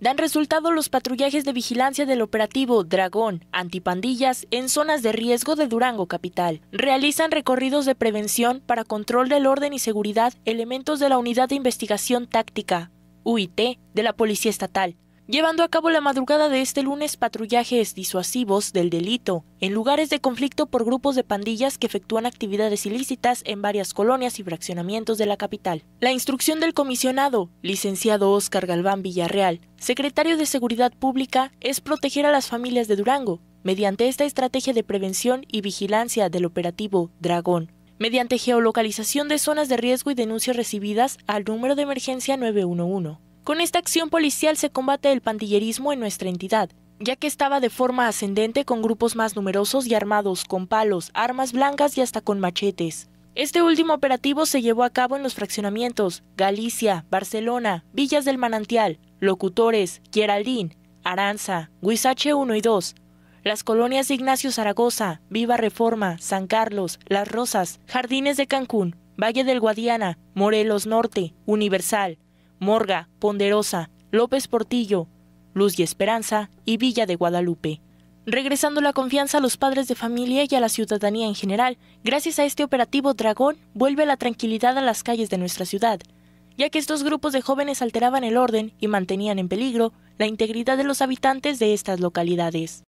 Dan resultado los patrullajes de vigilancia del operativo Dragón Antipandillas en zonas de riesgo de Durango Capital. Realizan recorridos de prevención para control del orden y seguridad elementos de la Unidad de Investigación Táctica, UIT, de la Policía Estatal llevando a cabo la madrugada de este lunes patrullajes disuasivos del delito en lugares de conflicto por grupos de pandillas que efectúan actividades ilícitas en varias colonias y fraccionamientos de la capital. La instrucción del comisionado, licenciado Óscar Galván Villarreal, secretario de Seguridad Pública, es proteger a las familias de Durango mediante esta estrategia de prevención y vigilancia del operativo Dragón mediante geolocalización de zonas de riesgo y denuncias recibidas al número de emergencia 911. Con esta acción policial se combate el pandillerismo en nuestra entidad, ya que estaba de forma ascendente con grupos más numerosos y armados con palos, armas blancas y hasta con machetes. Este último operativo se llevó a cabo en los fraccionamientos Galicia, Barcelona, Villas del Manantial, Locutores, Geraldín, Aranza, Huizache 1 y 2, las colonias Ignacio Zaragoza, Viva Reforma, San Carlos, Las Rosas, Jardines de Cancún, Valle del Guadiana, Morelos Norte, Universal, Morga, Ponderosa, López Portillo, Luz y Esperanza y Villa de Guadalupe. Regresando la confianza a los padres de familia y a la ciudadanía en general, gracias a este operativo Dragón vuelve la tranquilidad a las calles de nuestra ciudad, ya que estos grupos de jóvenes alteraban el orden y mantenían en peligro la integridad de los habitantes de estas localidades.